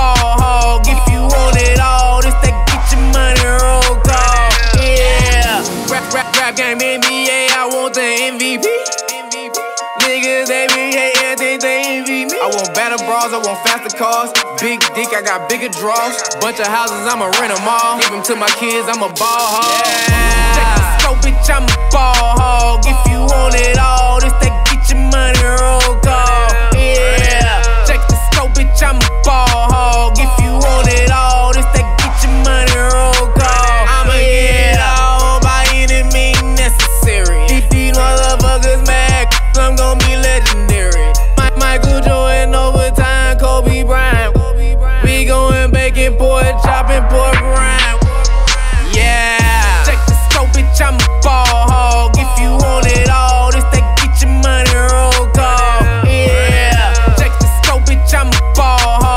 ball hog. If you want it all, this that get your money roll call. Yeah, rap, rap, rap game NBA. I want the MVP. Niggas, they be hating, think they envy me. I want better bras, I want faster cars. Big dick, I got bigger draws. Bunch of houses, I'ma rent them all. Give them to my kids, I'ma ball hog. Yeah. Check the scope, bitch, I'm Ball